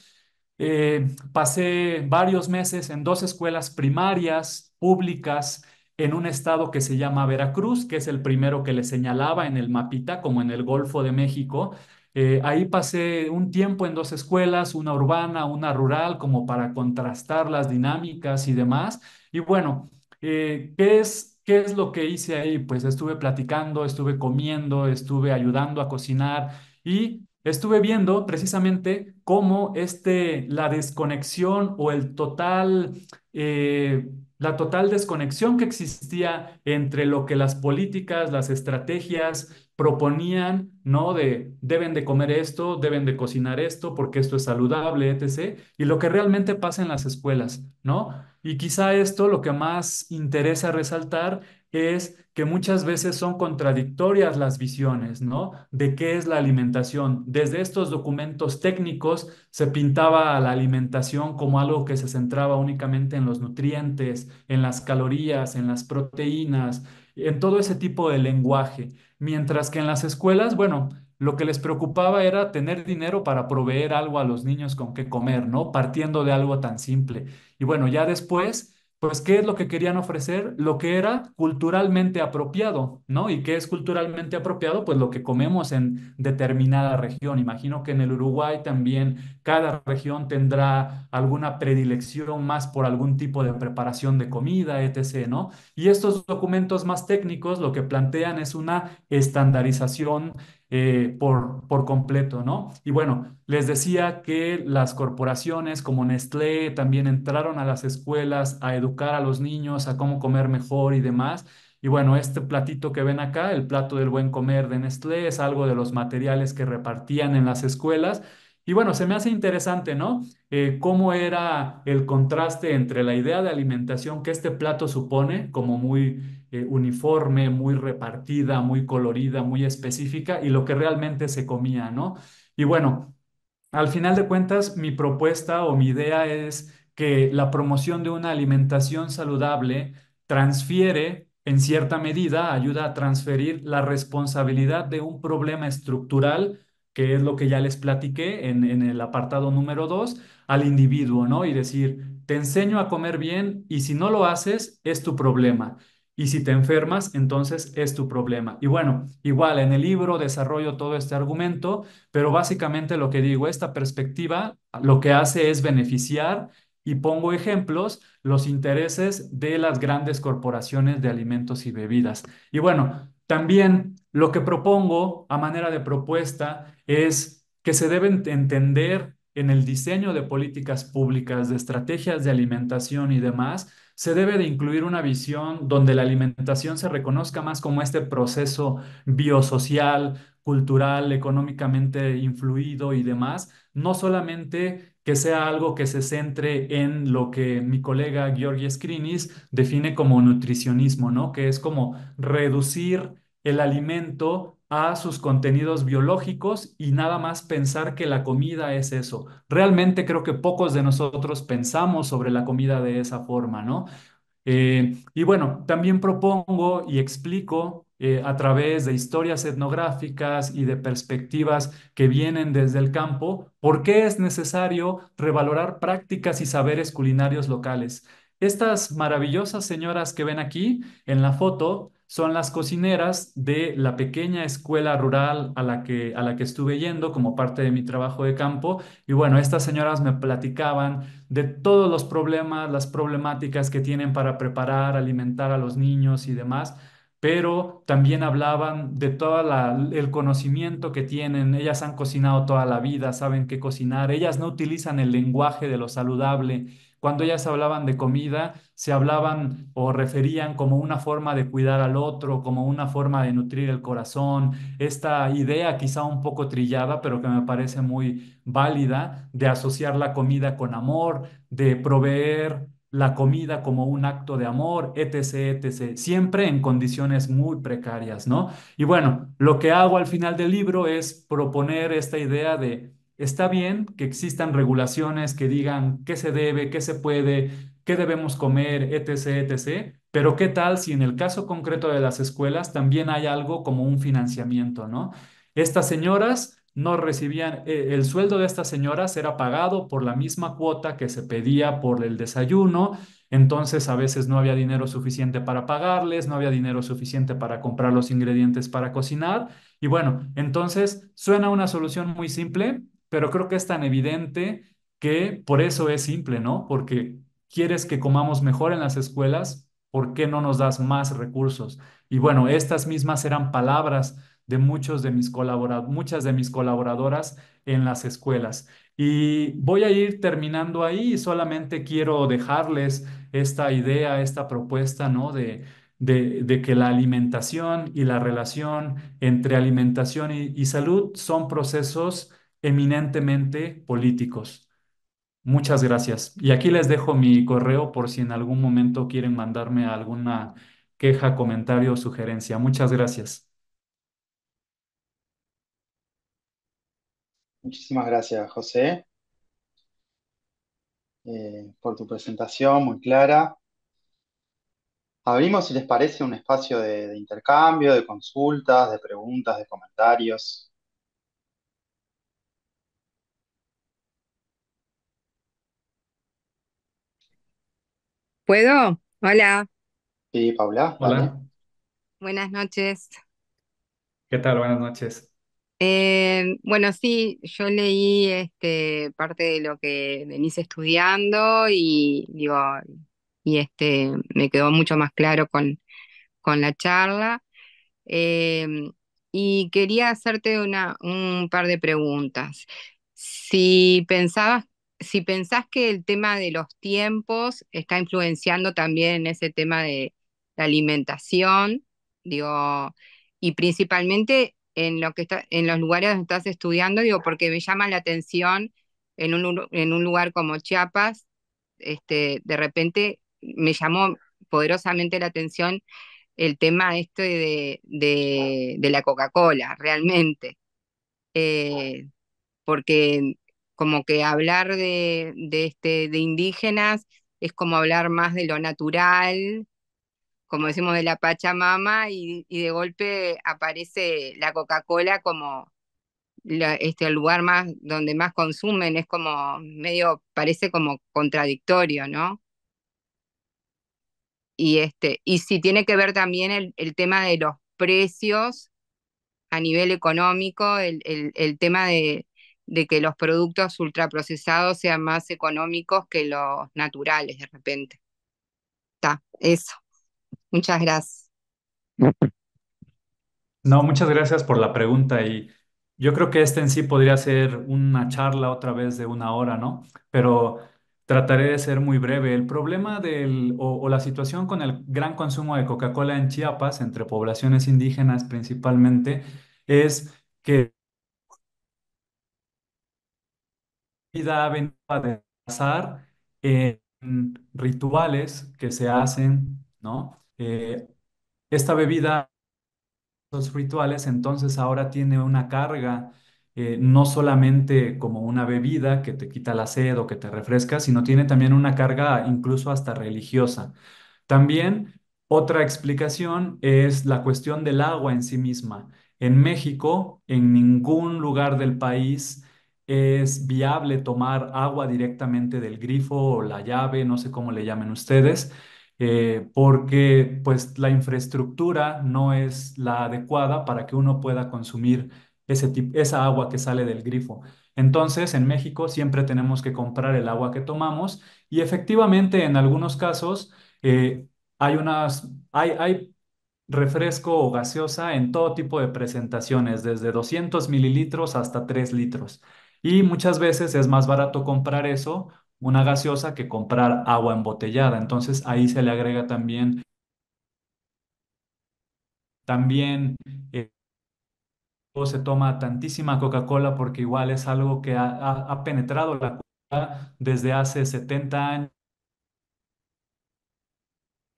Eh, pasé varios meses en dos escuelas primarias públicas en un estado que se llama Veracruz, que es el primero que le señalaba en el mapita, como en el Golfo de México. Eh, ahí pasé un tiempo en dos escuelas, una urbana, una rural, como para contrastar las dinámicas y demás. Y bueno, eh, ¿qué es, qué es lo que hice ahí? Pues estuve platicando, estuve comiendo, estuve ayudando a cocinar y estuve viendo precisamente cómo este, la desconexión o el total, eh, la total desconexión que existía entre lo que las políticas, las estrategias proponían, ¿no? De deben de comer esto, deben de cocinar esto, porque esto es saludable, etc. Y lo que realmente pasa en las escuelas, ¿no? Y quizá esto lo que más interesa resaltar es que muchas veces son contradictorias las visiones, ¿no? De qué es la alimentación. Desde estos documentos técnicos se pintaba la alimentación como algo que se centraba únicamente en los nutrientes, en las calorías, en las proteínas, en todo ese tipo de lenguaje. Mientras que en las escuelas, bueno, lo que les preocupaba era tener dinero para proveer algo a los niños con qué comer, ¿no? Partiendo de algo tan simple. Y bueno, ya después pues, ¿qué es lo que querían ofrecer? Lo que era culturalmente apropiado, ¿no? ¿Y qué es culturalmente apropiado? Pues lo que comemos en determinada región. Imagino que en el Uruguay también cada región tendrá alguna predilección más por algún tipo de preparación de comida, etc., ¿no? Y estos documentos más técnicos lo que plantean es una estandarización eh, por, por completo, ¿no? Y bueno, les decía que las corporaciones como Nestlé también entraron a las escuelas a educar a los niños a cómo comer mejor y demás. Y bueno, este platito que ven acá, el plato del buen comer de Nestlé, es algo de los materiales que repartían en las escuelas. Y bueno, se me hace interesante, ¿no? Eh, cómo era el contraste entre la idea de alimentación que este plato supone, como muy eh, uniforme, muy repartida, muy colorida, muy específica, y lo que realmente se comía, ¿no? Y bueno, al final de cuentas, mi propuesta o mi idea es que la promoción de una alimentación saludable transfiere, en cierta medida, ayuda a transferir la responsabilidad de un problema estructural que es lo que ya les platiqué en, en el apartado número dos, al individuo, ¿no? Y decir, te enseño a comer bien y si no lo haces, es tu problema. Y si te enfermas, entonces es tu problema. Y bueno, igual en el libro desarrollo todo este argumento, pero básicamente lo que digo, esta perspectiva lo que hace es beneficiar y pongo ejemplos, los intereses de las grandes corporaciones de alimentos y bebidas. Y bueno, también lo que propongo a manera de propuesta es que se deben entender en el diseño de políticas públicas, de estrategias de alimentación y demás, se debe de incluir una visión donde la alimentación se reconozca más como este proceso biosocial, cultural, económicamente influido y demás, no solamente que sea algo que se centre en lo que mi colega Georgi Skrinis define como nutricionismo, ¿no? Que es como reducir el alimento a sus contenidos biológicos y nada más pensar que la comida es eso. Realmente creo que pocos de nosotros pensamos sobre la comida de esa forma, ¿no? Eh, y bueno, también propongo y explico eh, a través de historias etnográficas y de perspectivas que vienen desde el campo por qué es necesario revalorar prácticas y saberes culinarios locales. Estas maravillosas señoras que ven aquí en la foto son las cocineras de la pequeña escuela rural a la que, a la que estuve yendo como parte de mi trabajo de campo. Y bueno, estas señoras me platicaban de todos los problemas, las problemáticas que tienen para preparar, alimentar a los niños y demás pero también hablaban de todo el conocimiento que tienen. Ellas han cocinado toda la vida, saben qué cocinar. Ellas no utilizan el lenguaje de lo saludable cuando ellas hablaban de comida, se hablaban o referían como una forma de cuidar al otro, como una forma de nutrir el corazón. Esta idea quizá un poco trillada, pero que me parece muy válida, de asociar la comida con amor, de proveer la comida como un acto de amor, etc., etc., siempre en condiciones muy precarias, ¿no? Y bueno, lo que hago al final del libro es proponer esta idea de Está bien que existan regulaciones que digan qué se debe, qué se puede, qué debemos comer, etc., etc., pero qué tal si en el caso concreto de las escuelas también hay algo como un financiamiento, ¿no? Estas señoras no recibían, eh, el sueldo de estas señoras era pagado por la misma cuota que se pedía por el desayuno, entonces a veces no había dinero suficiente para pagarles, no había dinero suficiente para comprar los ingredientes para cocinar. Y bueno, entonces suena una solución muy simple, pero creo que es tan evidente que por eso es simple, ¿no? Porque quieres que comamos mejor en las escuelas, ¿por qué no nos das más recursos? Y bueno, estas mismas eran palabras de muchos de mis muchas de mis colaboradoras en las escuelas. Y voy a ir terminando ahí solamente quiero dejarles esta idea, esta propuesta, ¿no? De, de, de que la alimentación y la relación entre alimentación y, y salud son procesos eminentemente políticos. Muchas gracias. Y aquí les dejo mi correo por si en algún momento quieren mandarme alguna queja, comentario o sugerencia. Muchas gracias. Muchísimas gracias, José, eh, por tu presentación muy clara. Abrimos, si les parece, un espacio de, de intercambio, de consultas, de preguntas, de comentarios. ¿Puedo? Hola, Sí, Paula, dale. Hola, buenas noches. ¿qué tal? Buenas noches. Eh, bueno, sí, yo leí este, parte de lo que venís estudiando y digo, y este, me quedó mucho más claro con, con la charla. Em, y quería hacerte una, un par de preguntas. Si pensabas, si pensás que el tema de los tiempos está influenciando también en ese tema de la alimentación, digo, y principalmente en lo que está, en los lugares donde estás estudiando, digo, porque me llama la atención en un, en un lugar como Chiapas, este, de repente me llamó poderosamente la atención el tema este de, de, de la Coca-Cola, realmente, Eh, porque como que hablar de, de, este, de indígenas es como hablar más de lo natural, como decimos de la Pachamama, y, y de golpe aparece la Coca-Cola como este, el lugar más donde más consumen, es como medio, parece como contradictorio, ¿no? Y, este, y si tiene que ver también el, el tema de los precios a nivel económico, el, el, el tema de, de que los productos ultraprocesados sean más económicos que los naturales de repente. Está, eso. Muchas gracias. No, muchas gracias por la pregunta y yo creo que este en sí podría ser una charla otra vez de una hora, ¿no? Pero trataré de ser muy breve. El problema del, o, o la situación con el gran consumo de Coca-Cola en Chiapas, entre poblaciones indígenas principalmente, es que la vida venido a desplazar en rituales que se hacen, ¿no? Eh, esta bebida los rituales, entonces ahora tiene una carga, eh, no solamente como una bebida que te quita la sed o que te refresca, sino tiene también una carga incluso hasta religiosa. También otra explicación es la cuestión del agua en sí misma. En México, en ningún lugar del país es viable tomar agua directamente del grifo o la llave, no sé cómo le llamen ustedes, eh, porque pues la infraestructura no es la adecuada para que uno pueda consumir ese esa agua que sale del grifo. Entonces, en México siempre tenemos que comprar el agua que tomamos y efectivamente en algunos casos eh, hay unas, hay, hay refresco o gaseosa en todo tipo de presentaciones, desde 200 mililitros hasta 3 litros. Y muchas veces es más barato comprar eso, una gaseosa, que comprar agua embotellada. Entonces ahí se le agrega también, también eh, se toma tantísima Coca-Cola porque igual es algo que ha, ha- ha penetrado la cultura desde hace 70 años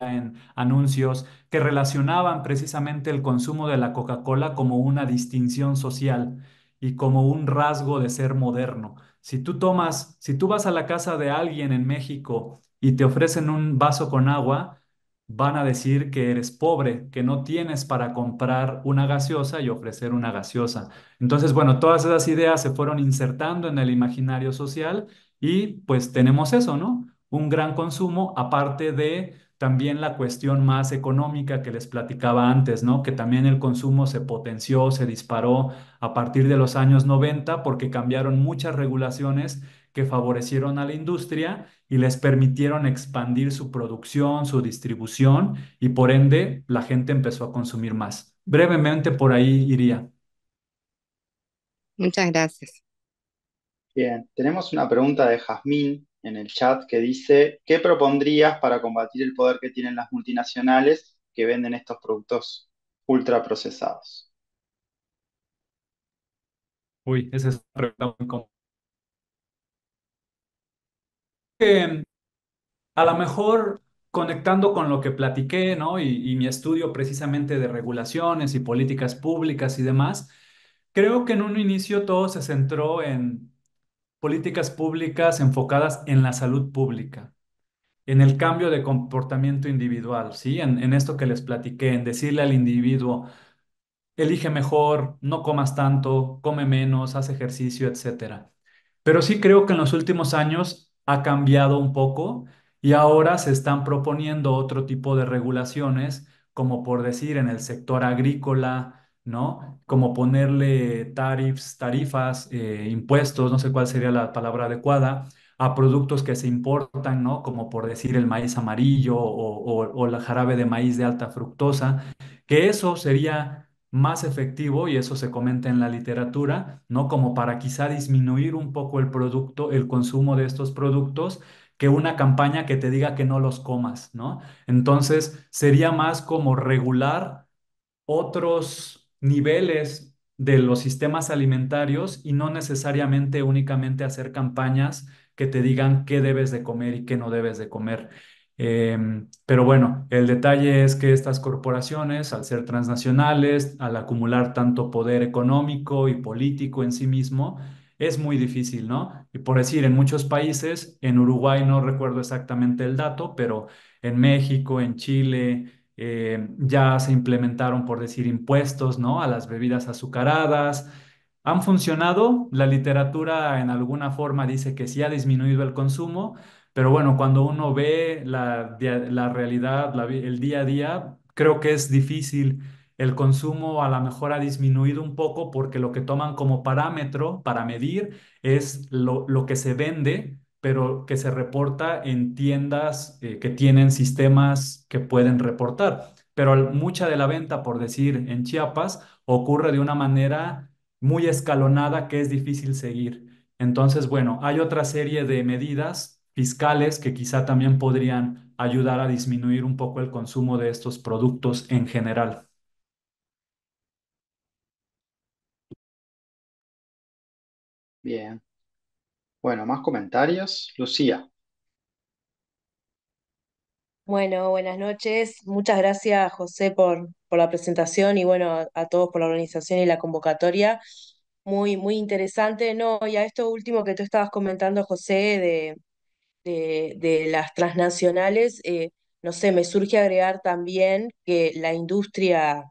en anuncios que relacionaban precisamente el consumo de la Coca-Cola como una distinción social y como un rasgo de ser moderno. Si tú tomas, si tú vas a la casa de alguien en México y te ofrecen un vaso con agua, van a decir que eres pobre, que no tienes para comprar una gaseosa y ofrecer una gaseosa. Entonces, bueno, todas esas ideas se fueron insertando en el imaginario social y pues tenemos eso, ¿no? Un gran consumo, aparte de también la cuestión más económica que les platicaba antes, ¿no? Que también el consumo se potenció, se disparó a partir de los años 90 porque cambiaron muchas regulaciones que favorecieron a la industria y les permitieron expandir su producción, su distribución y por ende la gente empezó a consumir más. Brevemente por ahí iría. Muchas gracias. Bien, tenemos una pregunta de Jazmín en el chat que dice, ¿qué propondrías para combatir el poder que tienen las multinacionales que venden estos productos ultraprocesados? Uy, esa es una pregunta muy compleja. A lo mejor conectando con lo que platiqué, ¿no? Y mi estudio precisamente de regulaciones y políticas públicas y demás, creo que en un inicio todo se centró en políticas públicas enfocadas en la salud pública, en el cambio de comportamiento individual, ¿sí? En, en esto que les platiqué, en decirle al individuo, elige mejor, no comas tanto, come menos, haz ejercicio, etcétera. Pero sí creo que en los últimos años ha cambiado un poco y ahora se están proponiendo otro tipo de regulaciones, como por decir en el sector agrícola, ¿no? Como ponerle tarifs, tarifas, eh, impuestos, no sé cuál sería la palabra adecuada, a productos que se importan, ¿no? Como por decir el maíz amarillo o, o, o la jarabe de maíz de alta fructosa, que eso sería más efectivo, y eso se comenta en la literatura, ¿no? Como para quizá disminuir un poco el producto, el consumo de estos productos, que una campaña que te diga que no los comas, ¿no? Entonces, sería más como regular otros niveles de los sistemas alimentarios y no necesariamente únicamente hacer campañas que te digan qué debes de comer y qué no debes de comer. Em, pero bueno, el detalle es que estas corporaciones, al ser transnacionales, al acumular tanto poder económico y político en sí mismo, es muy difícil, ¿no? Y por decir, en muchos países, en Uruguay no recuerdo exactamente el dato, pero en México, en Chile, eh, ya se implementaron, por decir, impuestos, ¿no? A las bebidas azucaradas. ¿Han funcionado? La literatura en alguna forma dice que sí ha disminuido el consumo, pero bueno, cuando uno ve la, realidad, el día a día, creo que es difícil. El consumo a lo mejor ha disminuido un poco porque lo que toman como parámetro para medir es lo que se vende, pero que se reporta en tiendas eh, que tienen sistemas que pueden reportar. Pero mucha de la venta, por decir, en Chiapas, ocurre de una manera muy escalonada que es difícil seguir. Entonces, bueno, hay otra serie de medidas fiscales que quizá también podrían ayudar a disminuir un poco el consumo de estos productos en general. Bien. Bueno, más comentarios. Lucía. Bueno, buenas noches. Muchas gracias, José, por, por la presentación y bueno, a, todos por la organización y la convocatoria. Muy, muy interesante. No, y a esto último que tú estabas comentando, José, de, de, de las transnacionales, eh, no sé, me surge agregar también que la industria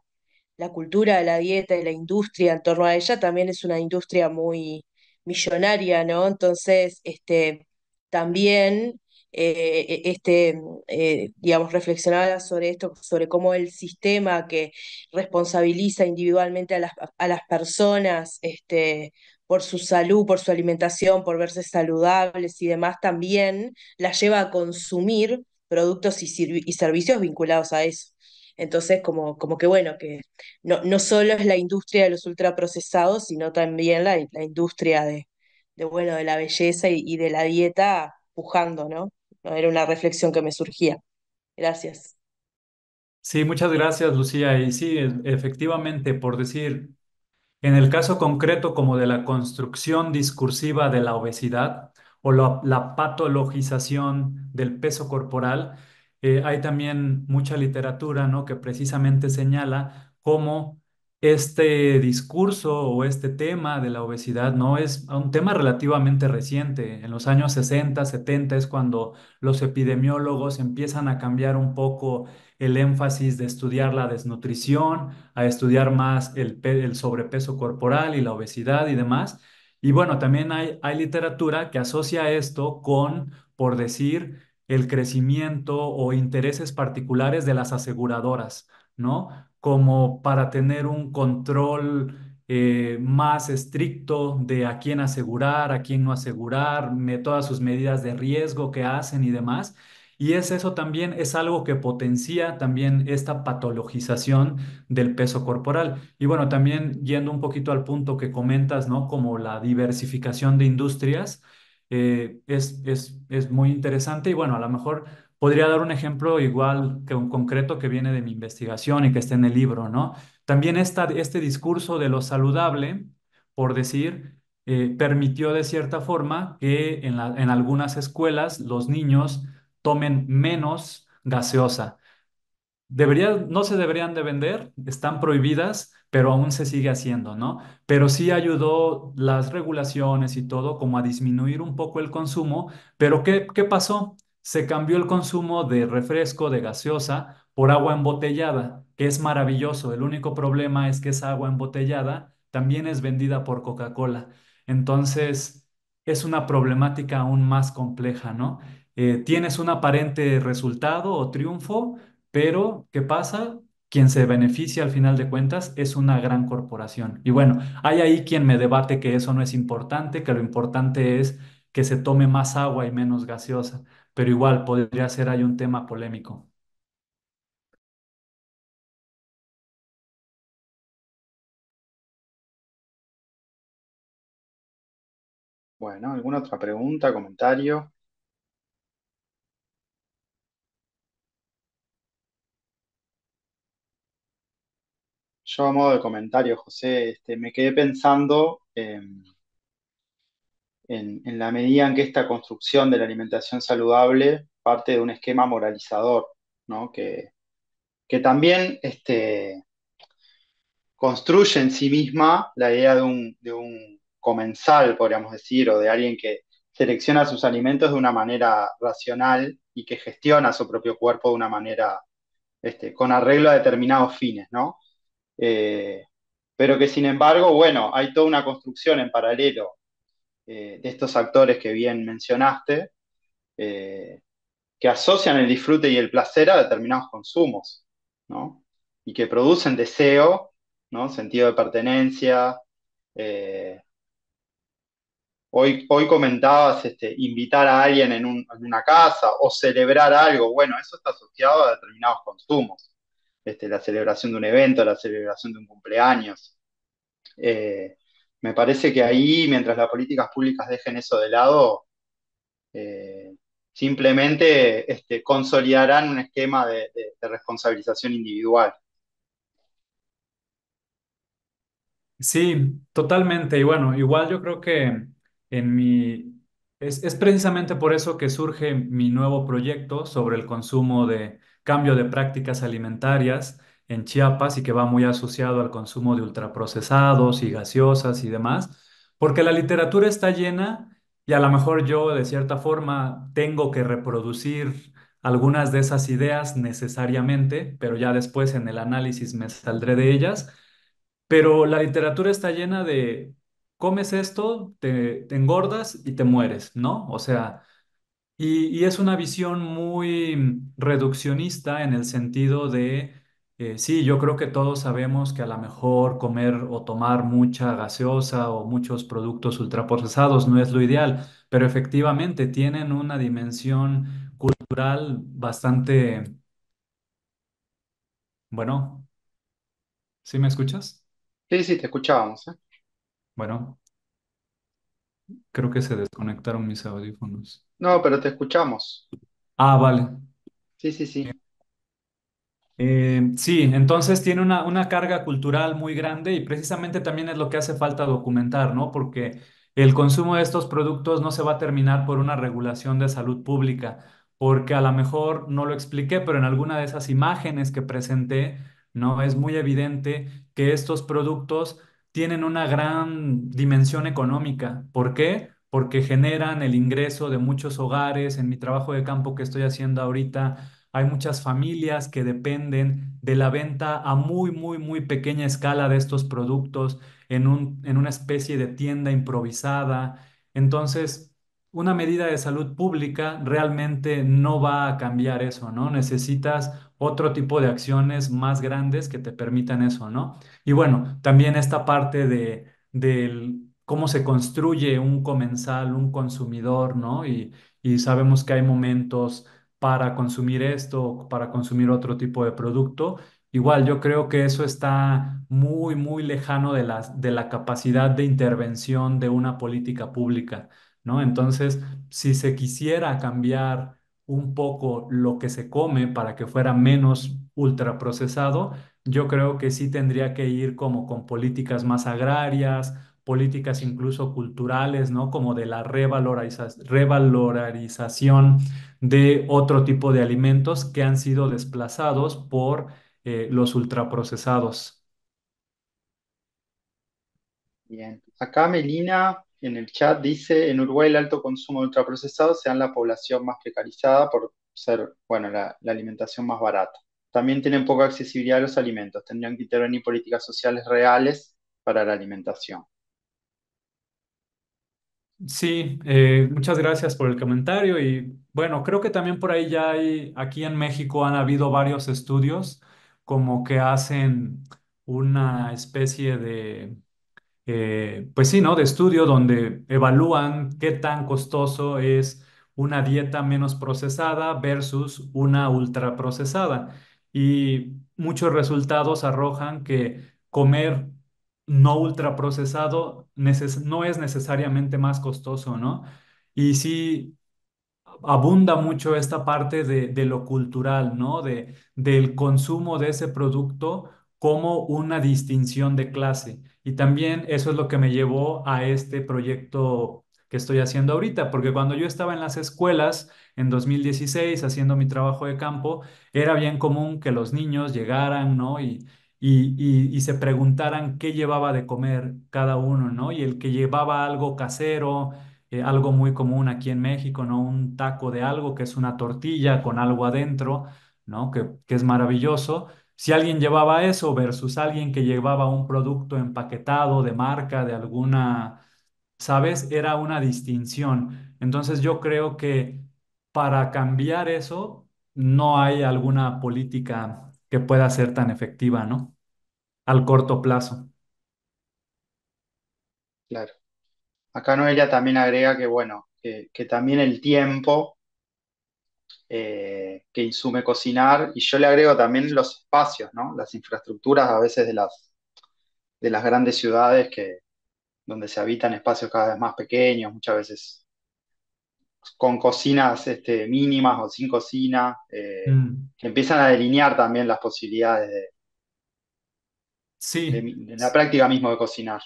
la cultura de la dieta y la industria en torno a ella también es una industria muy millonaria, ¿no? Entonces, este, también, eh, e- este, eh, digamos, reflexionaba sobre esto, sobre cómo el sistema que responsabiliza individualmente a las, a las personas, este, por su salud, por su alimentación, por verse saludables y demás, también las lleva a consumir productos y, y servicios vinculados a eso. Entonces, como, como que bueno, que no, no solo es la industria de los ultraprocesados, sino también la, la industria de, de, bueno, de la belleza y, y de la dieta pujando, ¿no? No, Era una reflexión que me surgía. Gracias. Sí, muchas gracias, Lucía. Y sí, efectivamente, por decir, En el caso concreto como de la construcción discursiva de la obesidad o la, la patologización del peso corporal, eh, hay también mucha literatura, ¿no? que precisamente señala cómo este discurso o este tema de la obesidad no es un tema relativamente reciente. En los años 60, 70 es cuando los epidemiólogos empiezan a cambiar un poco el énfasis de estudiar la desnutrición a estudiar más el, pe- el sobrepeso corporal y la obesidad y demás. Y bueno, también hay literatura que asocia esto con, por decir, el crecimiento o intereses particulares de las aseguradoras, ¿no? Como para tener un control eh, más estricto de a quién asegurar, a quién no asegurar, todas sus medidas de riesgo que hacen y demás. Y es eso también, es algo que potencia también esta patologización del peso corporal. Y bueno, también yendo un poquito al punto que comentas, ¿no? Como la diversificación de industrias, eh, es, es, es muy interesante y bueno, a lo mejor podría dar un ejemplo igual que un concreto que viene de mi investigación y que está en el libro, ¿no? También esta, este discurso de lo saludable, por decir, eh, permitió de cierta forma que en, la- en algunas escuelas los niños tomen menos gaseosa. Debería, no se deberían de vender, están prohibidas, pero aún se sigue haciendo, ¿no? Pero sí ayudó las regulaciones y todo como a disminuir un poco el consumo, pero ¿qué, qué pasó? Se cambió el consumo de refresco, de gaseosa, por agua embotellada, que es maravilloso. El único problema es que esa agua embotellada también es vendida por Coca-Cola. Entonces, es una problemática aún más compleja, ¿no? Eh, tienes un aparente resultado o triunfo pero, ¿qué pasa? Quien se beneficia al final de cuentas es una gran corporación. Y bueno, hay ahí quien me debate que eso no es importante, que lo importante es que se tome más agua y menos gaseosa, pero igual podría ser ahí un tema polémico. Bueno, ¿alguna otra pregunta, comentario? Yo a modo de comentario, José, este, me quedé pensando em, en, la medida en que esta construcción de la alimentación saludable parte de un esquema moralizador. Que, también este, construye en sí misma la idea de un, de un comensal, podríamos decir, o de alguien que selecciona sus alimentos de una manera racional y que gestiona su propio cuerpo de una manera este, con arreglo a determinados fines, ¿no? Eh, pero que sin embargo, bueno, hay toda una construcción en paralelo eh, de estos actores que bien mencionaste, eh, que asocian el disfrute y el placer a determinados consumos, ¿no? Y que producen deseo, ¿no? Sentido de pertenencia. hoy, hoy comentabas este, invitar a alguien en, un- en una casa o celebrar algo. Bueno, eso está asociado a determinados consumos. Este, la celebración de un evento, la celebración de un cumpleaños. Eh, me parece que ahí, mientras las políticas públicas dejen eso de lado, eh, simplemente este, consolidarán un esquema de, responsabilización individual. Sí, totalmente. Y bueno, igual yo creo que en mi... Es precisamente por eso que surge mi nuevo proyecto sobre el consumo de cambio de prácticas alimentarias en Chiapas y que va muy asociado al consumo de ultraprocesados y gaseosas y demás, porque la literatura está llena y a lo mejor yo de cierta forma tengo que reproducir algunas de esas ideas necesariamente, pero ya después en el análisis me saldré de ellas pero la literatura está llena de, comes esto, te, te engordas y te mueres, ¿no? O sea, y, y es una visión muy reduccionista en el sentido de, eh, sí, yo creo que todos sabemos que a lo mejor comer o tomar mucha gaseosa o muchos productos ultraprocesados no es lo ideal, pero efectivamente tienen una dimensión cultural bastante, bueno, ¿sí me escuchas? Sí, sí, te escuchábamos, ¿eh? Bueno. Creo que se desconectaron mis audífonos. No, pero te escuchamos. Ah, vale. Sí, sí, sí. Eh, sí, entonces tiene una, una carga cultural muy grande y precisamente también es lo que hace falta documentar, ¿no? Porque el consumo de estos productos no se va a terminar por una regulación de salud pública, porque a lo mejor no lo expliqué, pero en alguna de esas imágenes que presenté, ¿no? Es muy evidente que estos productos tienen una gran dimensión económica. ¿Por qué? Porque generan el ingreso de muchos hogares. En mi trabajo de campo que estoy haciendo ahorita hay muchas familias que dependen de la venta a muy, muy, muy pequeña escala de estos productos en un, en una especie de tienda improvisada. Entonces, una medida de salud pública realmente no va a cambiar eso, ¿no? Necesitas otro tipo de acciones más grandes que te permitan eso, ¿no? Y bueno, también esta parte de, del cómo se construye un comensal, un consumidor, ¿no? Y, sabemos que hay momentos para consumir esto, para consumir otro tipo de producto. Igual, yo creo que eso está muy, muy lejano de la, de la capacidad de intervención de una política pública, ¿no? Entonces, si se quisiera cambiar un poco lo que se come para que fuera menos ultraprocesado, yo creo que sí tendría que ir como con políticas más agrarias, políticas incluso culturales, ¿no? Como de la revaloriza- revalorización de otro tipo de alimentos que han sido desplazados por eh, los ultraprocesados. Bien. Acá Melina en el chat dice, en Uruguay el alto consumo de ultraprocesados se da en la población más precarizada por ser, bueno, la, la alimentación más barata. También tienen poca accesibilidad a los alimentos. Tendrían que intervenir políticas sociales reales para la alimentación. Sí, eh, muchas gracias por el comentario y bueno, creo que también por ahí ya hay, aquí en México han habido varios estudios como que hacen una especie de eh, pues sí, ¿no? De estudio donde evalúan qué tan costoso es una dieta menos procesada versus una ultraprocesada. Y muchos resultados arrojan que comer no ultraprocesado no es necesariamente más costoso, ¿no? Y sí abunda mucho esta parte de, lo cultural, ¿no? De, del consumo de ese producto como una distinción de clase. Y también eso es lo que me llevó a este proyecto que estoy haciendo ahorita, porque cuando yo estaba en las escuelas en 2016 haciendo mi trabajo de campo, era bien común que los niños llegaran, ¿no? Y, y, se preguntaran qué llevaba de comer cada uno, ¿no? Y el que llevaba algo casero, eh, algo muy común aquí en México, ¿no? Un taco de algo que es una tortilla con algo adentro, ¿no? Que, que es maravilloso. Si alguien llevaba eso versus alguien que llevaba un producto empaquetado de marca, de alguna, ¿sabes? Era una distinción. Entonces yo creo que para cambiar eso no hay alguna política que pueda ser tan efectiva, ¿no? Al corto plazo. Claro. Acá Noelia también agrega que, bueno, que, que también el tiempo eh, que insume cocinar, y yo le agrego también los espacios, ¿no? Las infraestructuras a veces de las, de las grandes ciudades que, donde se habitan espacios cada vez más pequeños, muchas veces con cocinas este, mínimas o sin cocina, eh, Mm, que empiezan a delinear también las posibilidades de, sí. de la práctica mismo de cocinar.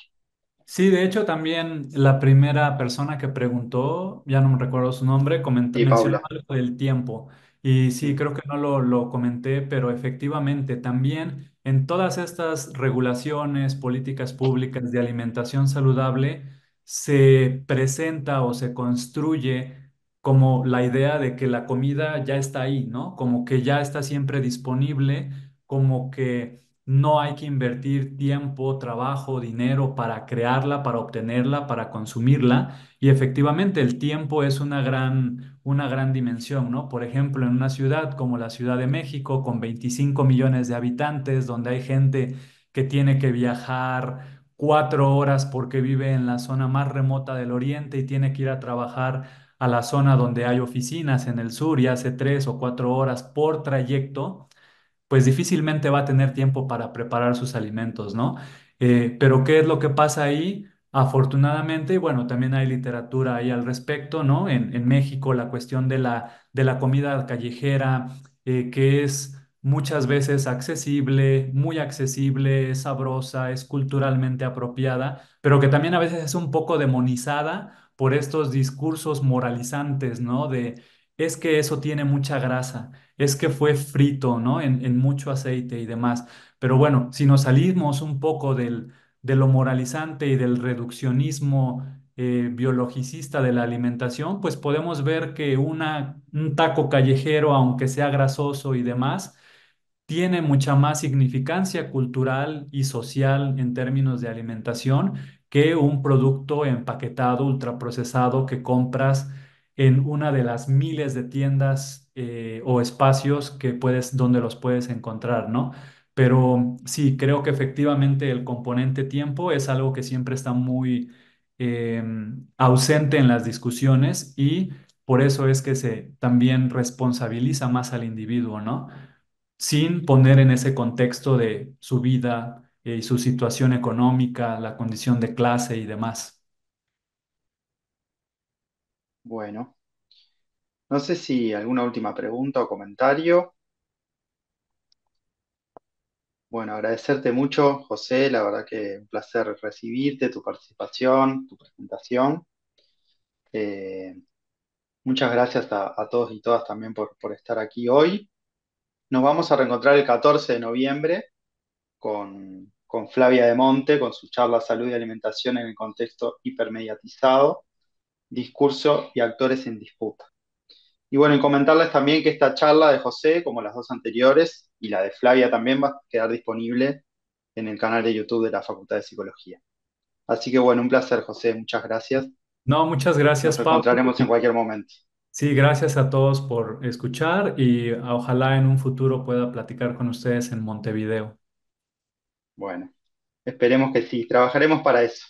Sí, de hecho también la primera persona que preguntó, ya no me recuerdo su nombre, coment- Sí, mencionó algo del tiempo. Y sí, creo que no lo, lo comenté, pero efectivamente también en todas estas regulaciones, políticas públicas de alimentación saludable, se presenta o se construye como la idea de que la comida ya está ahí, ¿no? Como que ya está siempre disponible, como que no hay que invertir tiempo, trabajo, dinero para crearla, para obtenerla, para consumirla. Y efectivamente el tiempo es una gran, una gran dimensión, ¿no? Por ejemplo, en una ciudad como la Ciudad de México, con 25 millones de habitantes, donde hay gente que tiene que viajar cuatro horas porque vive en la zona más remota del oriente y tiene que ir a trabajar a la zona donde hay oficinas en el sur y hace tres o cuatro horas por trayecto pues difícilmente va a tener tiempo para preparar sus alimentos, ¿no? Eh, pero ¿qué es lo que pasa ahí? Afortunadamente, bueno, también hay literatura ahí al respecto, ¿no? En, en México la cuestión de la, de la comida callejera, eh, que es muchas veces accesible, muy accesible, es sabrosa, es culturalmente apropiada, pero que también a veces es un poco demonizada por estos discursos moralizantes, ¿no? De, es que eso tiene mucha grasa es que fue frito, ¿no? En, mucho aceite y demás. Pero bueno, si nos salimos un poco del, de lo moralizante y del reduccionismo eh, biologicista de la alimentación, pues podemos ver que un taco callejero, aunque sea grasoso y demás, tiene mucha más significancia cultural y social en términos de alimentación que un producto empaquetado, ultraprocesado que compras en una de las miles de tiendas eh, o espacios que puedes, donde los puedes encontrar, ¿no? Pero sí, creo que efectivamente el componente tiempo es algo que siempre está muy eh, ausente en las discusiones y por eso es que se también responsabiliza más al individuo, ¿no? sin poner en ese contexto de su vida eh, y su situación económica, la condición de clase y demás. Bueno. No sé si alguna última pregunta o comentario. Bueno, agradecerte mucho, José, la verdad que un placer recibirte, tu participación, tu presentación. Eh, muchas gracias a, a todos y todas también por, por estar aquí hoy. Nos vamos a reencontrar el 14 de noviembre con, con Flavia de Monte, con su charla Salud y Alimentación en el contexto hipermediatizado, discurso y actores en disputa. Y bueno, y comentarles también que esta charla de José, como las dos anteriores, y la de Flavia también va a quedar disponible en el canal de YouTube de la Facultad de Psicología. Así que bueno, un placer, José, muchas gracias. No, muchas Nos gracias, Pablo. encontraremos en cualquier momento. Sí, gracias a todos por escuchar y ojalá en un futuro pueda platicar con ustedes en Montevideo. Bueno, esperemos que sí, trabajaremos para eso.